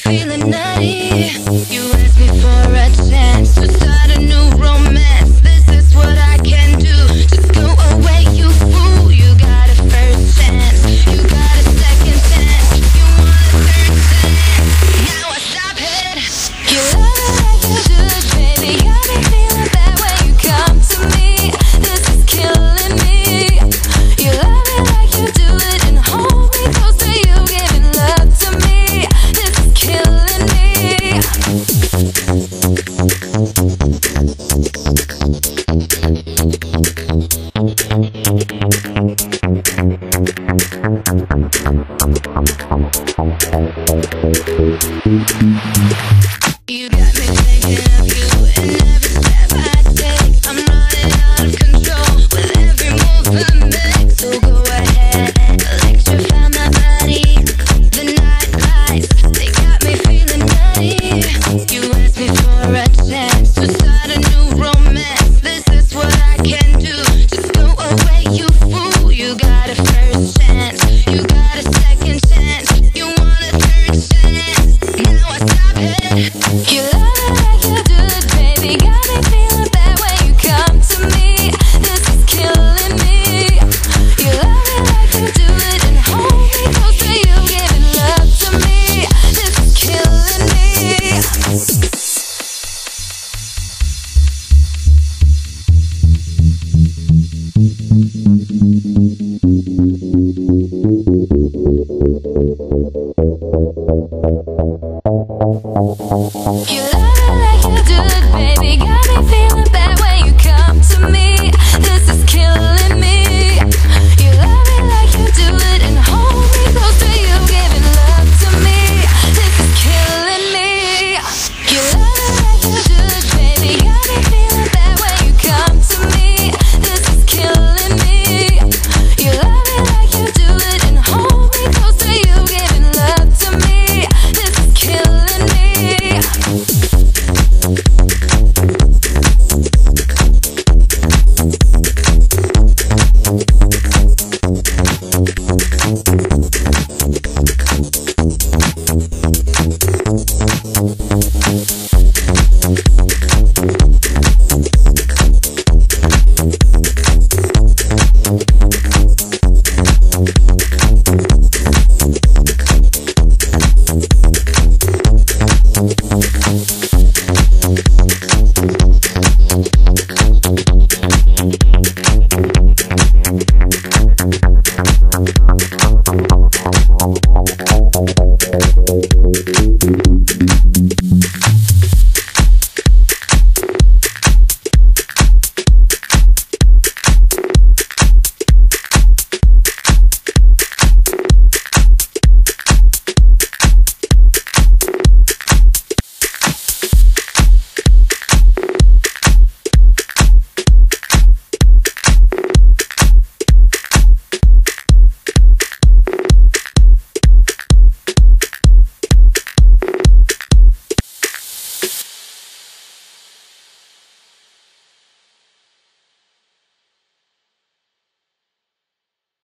feeling nutty. You ask me for.